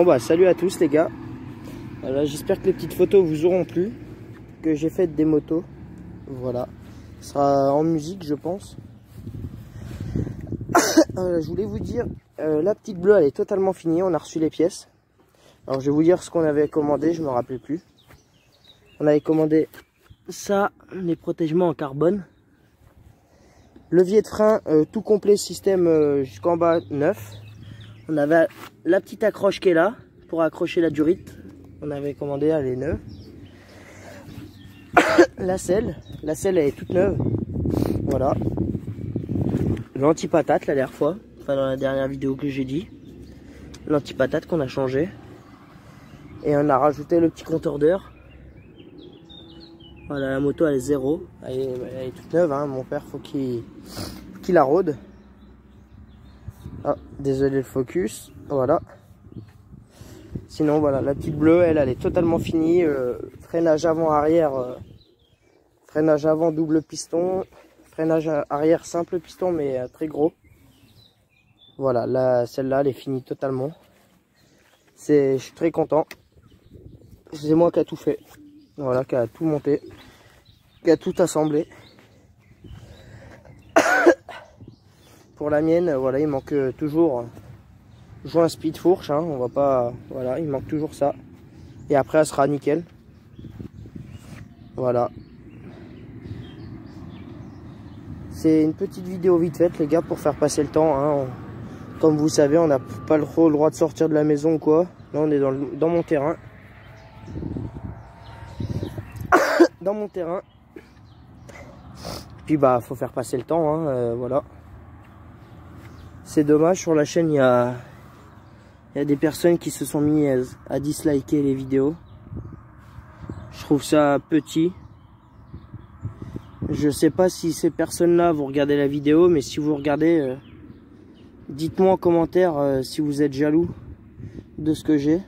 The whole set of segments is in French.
Bon bah salut à tous les gars. J'espère que les petites photos vous auront plu. Que j'ai fait des motos. Voilà. Ce sera en musique je pense. je voulais vous dire, euh, la petite bleue elle est totalement finie. On a reçu les pièces. Alors je vais vous dire ce qu'on avait commandé, je me rappelle plus. On avait commandé ça, les protègements en carbone. Levier de frein euh, tout complet, système euh, jusqu'en bas neuf. On avait la petite accroche qui est là pour accrocher la durite. On avait commandé, elle est neuve. la selle, la selle elle est toute neuve. Voilà. L'anti-patate la dernière fois, enfin dans la dernière vidéo que j'ai dit. L'anti-patate qu'on a changé. Et on a rajouté le petit compteur d'heure. Voilà, la moto elle est zéro. Elle est, toute neuve, hein. mon père faut qu'il la rôde. Ah, désolé le focus. Voilà. Sinon voilà, la petite bleue, elle, elle est totalement finie. Euh, freinage avant-arrière. Euh, freinage avant double piston. Freinage arrière simple piston mais euh, très gros. Voilà, celle-là, elle est finie totalement. Je suis très content. C'est moi qui a tout fait. Voilà, qui a tout monté, qui a tout assemblé. Pour la mienne, voilà, il manque toujours joint speed fourche, hein, on va pas, voilà, il manque toujours ça. Et après, elle sera nickel. Voilà. C'est une petite vidéo vite faite, les gars, pour faire passer le temps. Hein. comme vous savez, on n'a pas le droit de sortir de la maison ou quoi. Là, on est dans, dans mon terrain. dans mon terrain. Puis bah faut faire passer le temps, hein, euh, voilà. C'est dommage, sur la chaîne il y a, des personnes qui se sont mis à, disliker les vidéos. Je trouve ça petit. Je sais pas si ces personnes-là vous regardez la vidéo, mais si vous regardez, euh, dites-moi en commentaire euh, si vous êtes jaloux de ce que j'ai.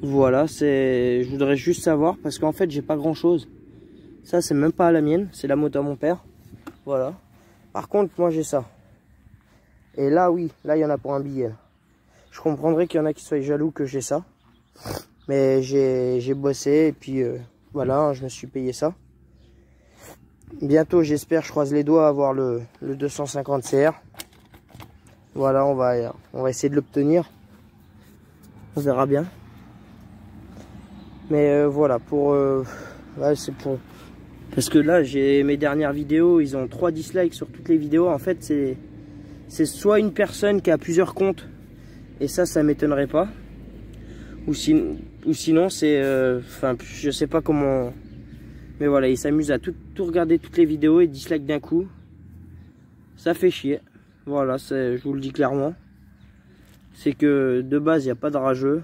Voilà, c'est. Je voudrais juste savoir parce qu'en fait j'ai pas grand chose. Ça c'est même pas la mienne, c'est la moto à mon père. Voilà. Par contre moi j'ai ça. Et là oui, là il y en a pour un billet. Je comprendrais qu'il y en a qui soient jaloux que j'ai ça. Mais j'ai bossé et puis euh, voilà, je me suis payé ça. Bientôt j'espère, je croise les doigts, avoir le, le 250 CR. Voilà, on va, on va essayer de l'obtenir. On verra bien. Mais euh, voilà, pour... Euh, c'est pour... Parce que là, j'ai mes dernières vidéos, ils ont 3 dislikes sur toutes les vidéos. En fait, c'est c'est soit une personne qui a plusieurs comptes, et ça, ça m'étonnerait pas. Ou, sinon, c'est... Euh, enfin, je sais pas comment... Mais voilà, ils s'amusent à tout, regarder toutes les vidéos et dislike d'un coup. Ça fait chier. Voilà, je vous le dis clairement. C'est que de base, il n'y a pas de rageux.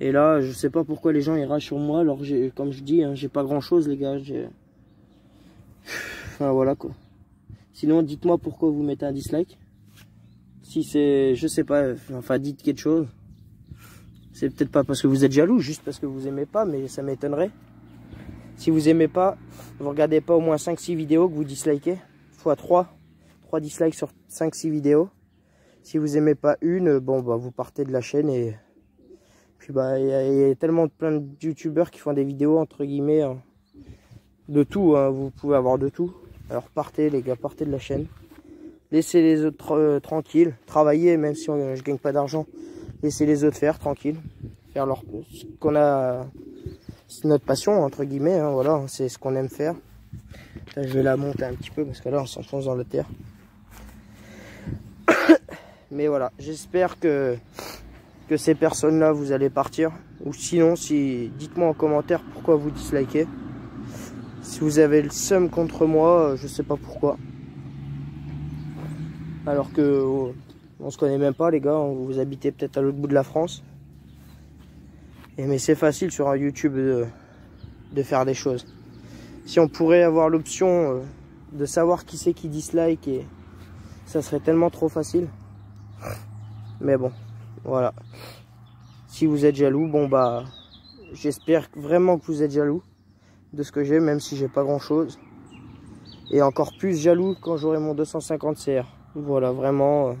Et là, je sais pas pourquoi les gens ils ragent sur moi. Alors, comme je dis, hein, j'ai pas grand chose, les gars. Enfin, voilà quoi. Sinon, dites-moi pourquoi vous mettez un dislike. Si c'est, je sais pas, enfin, dites quelque chose. C'est peut-être pas parce que vous êtes jaloux, juste parce que vous aimez pas, mais ça m'étonnerait. Si vous aimez pas, vous regardez pas au moins 5-6 vidéos que vous dislikez, fois 3. 3 dislikes sur 5-6 vidéos. Si vous aimez pas une, bon, bah, vous partez de la chaîne et puis bah il y, a tellement plein de youtubeurs qui font des vidéos entre guillemets hein. de tout, hein. vous pouvez avoir de tout. Alors partez les gars, partez de la chaîne. Laissez les autres euh, tranquilles, travaillez même si on, je gagne pas d'argent. Laissez les autres faire tranquille, faire leur ce qu'on a, c'est notre passion entre guillemets, hein, voilà, c'est ce qu'on aime faire. je vais la monter un petit peu parce que là on s'enfonce dans la terre. Mais voilà, j'espère que que ces personnes-là, vous allez partir. Ou sinon, si dites-moi en commentaire pourquoi vous dislikez. Si vous avez le seum contre moi, je sais pas pourquoi. Alors que oh, on se connaît même pas, les gars. Vous habitez peut-être à l'autre bout de la France. Et mais c'est facile sur un YouTube de, de, faire des choses. Si on pourrait avoir l'option euh, de savoir qui c'est qui dislike, et ça serait tellement trop facile. Mais bon, voilà. Si vous êtes jaloux, bon bah, j'espère vraiment que vous êtes jaloux de ce que j'ai, même si j'ai pas grand chose. Et encore plus jaloux quand j'aurai mon 250 CR. Voilà, vraiment, euh,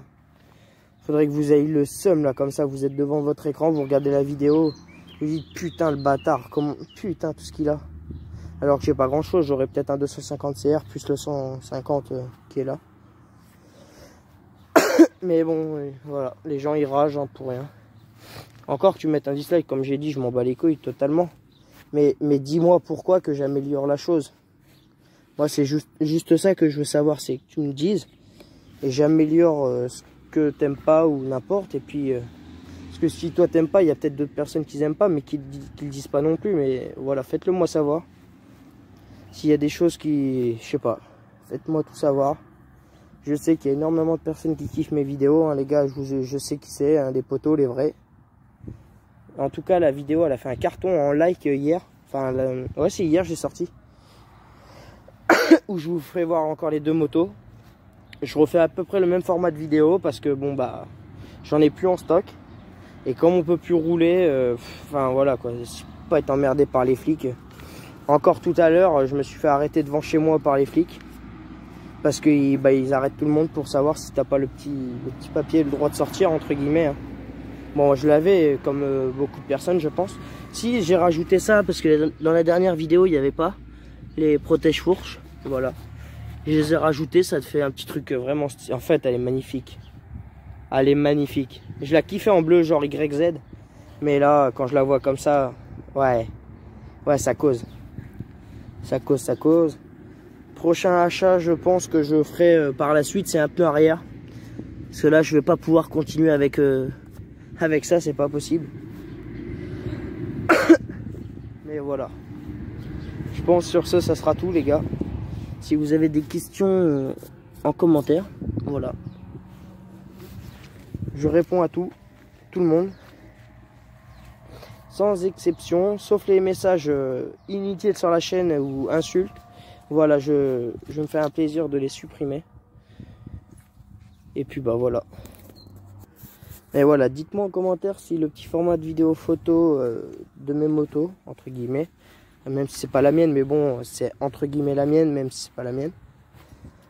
Faudrait que vous ayez le seum là, comme ça, vous êtes devant votre écran, vous regardez la vidéo, vous dites putain le bâtard, comment putain tout ce qu'il a. Alors que j'ai pas grand chose, j'aurais peut-être un 250 CR plus le 150 euh, qui est là. Mais bon, voilà, les gens ils ragent hein, pour rien. Encore tu mettes un dislike, comme j'ai dit, je m'en bats les couilles totalement. Mais, mais dis-moi pourquoi que j'améliore la chose. Moi, c'est juste, ça que je veux savoir, c'est que tu me dises. Et j'améliore euh, ce que t'aimes pas ou n'importe. Et puis, euh, parce que si toi t'aimes pas, il y a peut-être d'autres personnes qui n'aiment pas, mais qui, qui le disent pas non plus. Mais voilà, faites-le moi savoir. S'il y a des choses qui, je sais pas, faites-moi tout savoir. Je sais qu'il y a énormément de personnes qui kiffent mes vidéos, hein, les gars, je, je sais qui c'est, hein, des potos, les vrais. En tout cas, la vidéo, elle a fait un carton en like hier. Enfin, ouais, c'est hier, j'ai sorti. Où je vous ferai voir encore les deux motos. Je refais à peu près le même format de vidéo parce que, bon, bah, j'en ai plus en stock. Et comme on peut plus rouler, euh, enfin, voilà, quoi. Pas être emmerdé par les flics. Encore tout à l'heure, je me suis fait arrêter devant chez moi par les flics. Parce qu'ils bah, ils arrêtent tout le monde pour savoir si t'as pas le petit, le petit papier, le droit de sortir, entre guillemets. Hein. Bon, je l'avais comme euh, beaucoup de personnes, je pense. Si, j'ai rajouté ça parce que dans la dernière vidéo, il n'y avait pas les protèges fourches. Voilà. Je les ai rajoutés, ça te fait un petit truc vraiment... En fait, elle est magnifique. Elle est magnifique. Je la kiffais en bleu, genre YZ. Mais là, quand je la vois comme ça, ouais. Ouais, ça cause. Ça cause, ça cause. Prochain achat, je pense que je ferai euh, par la suite, c'est un pneu arrière. Parce que là, je vais pas pouvoir continuer avec, euh, avec ça, c'est pas possible. Mais voilà. Je pense sur ce, ça sera tout, les gars. Si vous avez des questions euh, en commentaire, voilà. Je réponds à tout, tout le monde sans exception, sauf les messages euh, inutiles sur la chaîne ou insultes. Voilà, je, me fais un plaisir de les supprimer. Et puis bah voilà. Et voilà, dites-moi en commentaire si le petit format de vidéo photo euh, de mes motos, entre guillemets, même si c'est pas la mienne, mais bon, c'est entre guillemets la mienne, même si c'est pas la mienne.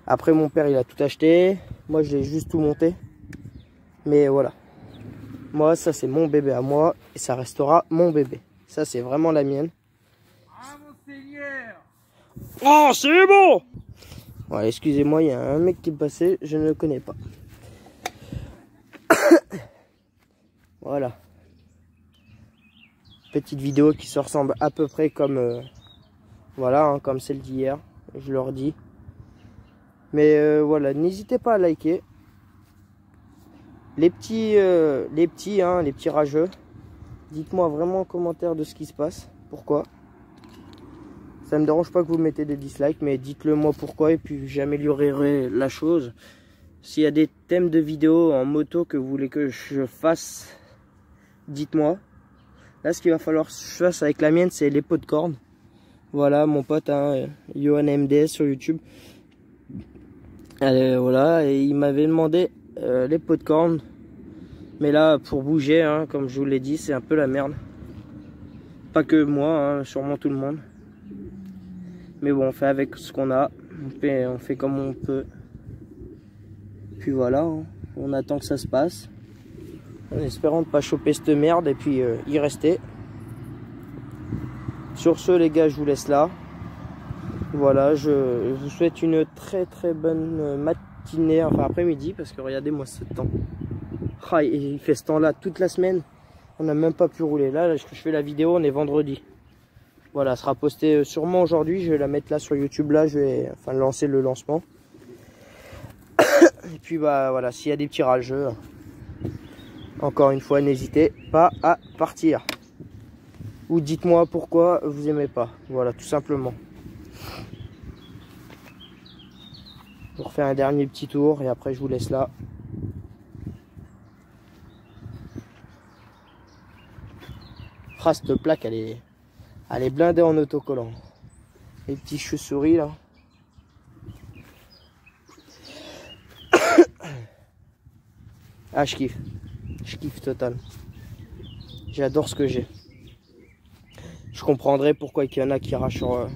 Après, mon père, il a tout acheté. Moi, j'ai juste tout monté. Mais voilà. Moi, ça c'est mon bébé à moi et ça restera mon bébé. Ça c'est vraiment la mienne. Ah mon seigneur Oh c'est bon Voilà, excusez-moi, il y a un mec qui est passé, je ne le connais pas. Voilà. Petite vidéo qui se ressemble à peu près comme euh, voilà, hein, comme celle d'hier, je leur dis. Mais euh, voilà, n'hésitez pas à liker, les petits, euh, les petits, hein, les petits rageux, dites-moi vraiment en commentaire de ce qui se passe. Pourquoi? Ça me dérange pas que vous mettez des dislikes, mais dites-le moi pourquoi et puis j'améliorerai la chose. S'il y a des thèmes de vidéos en moto que vous voulez que je fasse, dites-moi. Là, ce qu'il va falloir que je fasse avec la mienne, c'est les pots de corne. Voilà, mon pote, hein, Johan MDS sur YouTube. Allez, voilà, et il m'avait demandé euh, les pots de corne mais là, pour bouger, hein, comme je vous l'ai dit, c'est un peu la merde. Pas que moi, hein, sûrement tout le monde. Mais bon, on fait avec ce qu'on a. On fait, on fait comme on peut. Puis voilà, hein. on attend que ça se passe. En espérant ne pas choper cette merde et puis euh, y rester. Sur ce, les gars, je vous laisse là. Voilà, je vous souhaite une très très bonne matinée, enfin après-midi, parce que regardez-moi ce temps. Ah, il fait ce temps-là toute la semaine. On n'a même pas pu rouler. Là, je fais la vidéo, on est vendredi. Voilà, sera posté euh, sûrement aujourd'hui. Je vais la mettre là sur YouTube. Là, je vais enfin lancer le lancement. Et puis bah voilà, s'il y a des petits rageux, encore une fois, n'hésitez pas à partir. Ou dites-moi pourquoi vous aimez pas. Voilà, tout simplement. Je refais un dernier petit tour et après je vous laisse là. Ah, cette plaque, elle est, elle est blindée en autocollant. Les petits chauves-souris, là. ah, je kiffe. Je kiffe total. J'adore ce que j'ai. Je comprendrai pourquoi il y en a qui rachent sur, euh,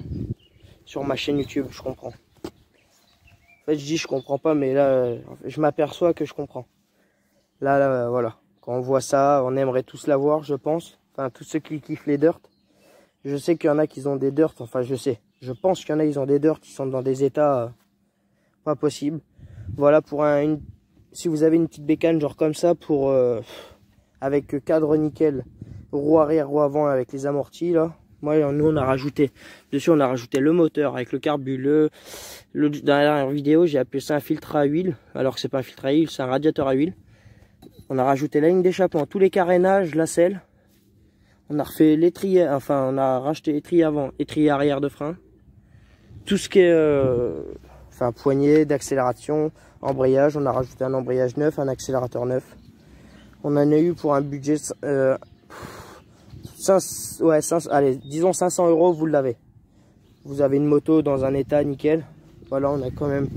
sur ma chaîne YouTube. Je comprends. En fait, je dis je comprends pas, mais là, je m'aperçois que je comprends. Là, là, voilà. Quand on voit ça, on aimerait tous l'avoir, je pense. Enfin, tous ceux qui kiffent les dirt. Je sais qu'il y en a qui ont des dirt. Enfin, je sais. Je pense qu'il y en a, ils ont des dirt. Ils sont dans des états euh, pas possibles. Voilà, pour un, si vous avez une petite bécane, genre comme ça, pour euh, avec cadre nickel, roue arrière, roue avant, avec les amortis, là. Moi, nous, on a rajouté, dessus, on a rajouté le moteur avec le carbu. Le, dans la dernière vidéo, j'ai appelé ça un filtre à huile, alors que c'est pas un filtre à huile, c'est un radiateur à huile. On a rajouté la ligne d'échappement, tous les carénages, la selle. On a refait l'étrier, enfin, on a racheté l'étrier avant, étrier arrière de frein. Tout ce qui est, euh, enfin, poignée d'accélération, embrayage. On a rajouté un embrayage neuf, un accélérateur neuf. On en a eu pour un budget, euh, 5, ouais, 5, allez, disons 500 euros, vous l'avez. Vous avez une moto dans un état nickel. Voilà, on a quand même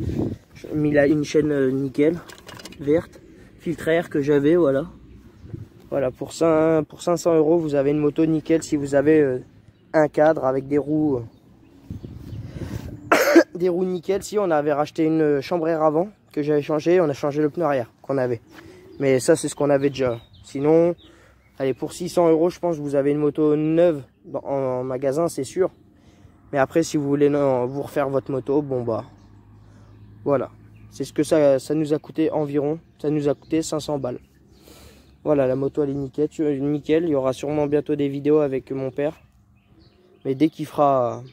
mis là une chaîne euh, nickel, verte, filtre air que j'avais, voilà. Voilà, pour, 5, pour 500 euros, vous avez une moto nickel si vous avez euh, un cadre avec des roues. Euh, des roues nickel. Si on avait racheté une chambre avant que j'avais changé, on a changé le pneu arrière qu'on avait. Mais ça, c'est ce qu'on avait déjà. Sinon, Allez, pour 600 euros, je pense que vous avez une moto neuve en, magasin, c'est sûr. Mais après, si vous voulez vous refaire votre moto, bon bah, voilà. C'est ce que ça, ça nous a coûté environ. Ça nous a coûté 500 balles. Voilà, la moto elle est nickel. nickel. Il y aura sûrement bientôt des vidéos avec mon père. Mais dès qu'il fera,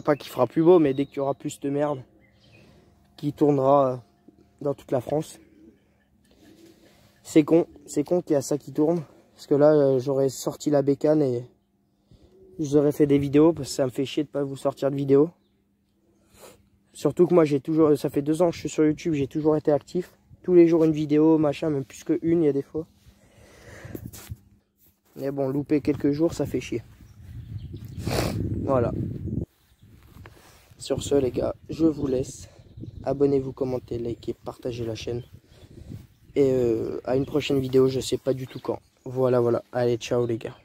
pas, qu'il fera plus beau, mais dès qu'il y aura plus de merde, qui tournera dans toute la France. C'est con, c'est con qu'il y a ça qui tourne. Parce que là, euh, j'aurais sorti la bécane et j'aurais fait des vidéos. Parce que ça me fait chier de pas vous sortir de vidéos. Surtout que moi, j'ai toujours, ça fait deux ans que je suis sur YouTube, j'ai toujours été actif. Tous les jours une vidéo, machin, même plus que une, il y a des fois. Mais bon, louper quelques jours, ça fait chier. Voilà. Sur ce, les gars, je vous laisse. Abonnez-vous, commentez, likez, partagez la chaîne. Et euh, à une prochaine vidéo, je sais pas du tout quand. Voilà, voilà. Allez, ciao les gars.